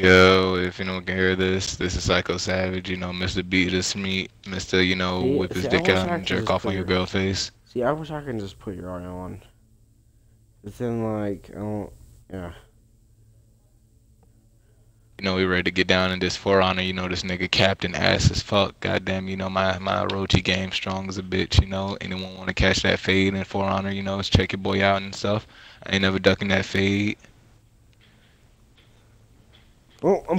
Yo, if you don't hear this, this is Psycho Savage, you know, Mr. Beat this meat, Mr. You know, See- whip his see, dick out and jerk off on your girl face. See, I wish I could just put your eye on. But then, like, I don't. Yeah. You know, we ready to get down in this For Honor, you know, this nigga captain ass as fuck. Goddamn, you know, my my Orochi game strong as a bitch, you know. Anyone wanna catch that fade in For Honor, you know, let's check your boy out and stuff. I ain't never ducking that fade. on, on,